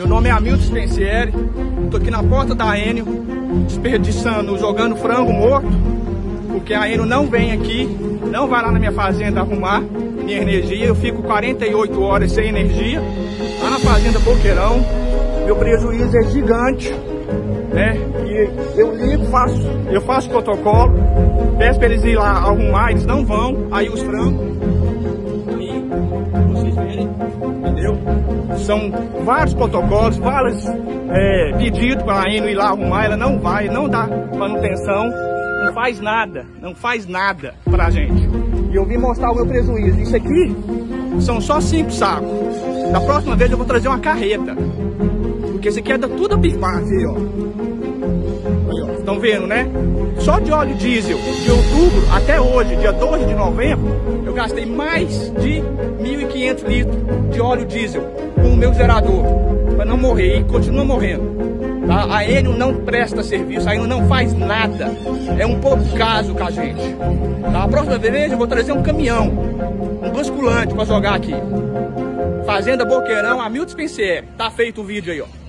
Meu nome é Hamilton Spencieri, tô aqui na porta da Enio, desperdiçando, jogando frango morto, porque a Enio não vem aqui, não vai lá na minha fazenda arrumar minha energia, eu fico 48 horas sem energia, lá na fazenda Boqueirão, meu prejuízo é gigante, né? E eu ligo, faço, eu faço protocolo, peço para eles ir lá arrumar, eles não vão, aí os frangos, São vários protocolos, vários é, pedidos para a ir lá arrumar, ela não vai, não dá manutenção, não faz nada, não faz nada pra gente. E eu vim mostrar o meu prejuízo. Isso aqui são só cinco sacos. Da próxima vez eu vou trazer uma carreta. Porque esse aqui é da tudo bifar, aqui, ó. Estão vendo, né? Só de óleo diesel, de outubro até hoje, dia 12 de novembro, eu gastei mais de 1.500 litros de óleo diesel com o meu gerador, para não morrer, e continua morrendo. Tá? A Enio não presta serviço, a Enio não faz nada. É um pouco caso com a gente. Tá? A próxima vez eu vou trazer um caminhão, um basculante para jogar aqui. Fazenda Boqueirão, Hamilton Spencer. Tá feito o vídeo aí, ó.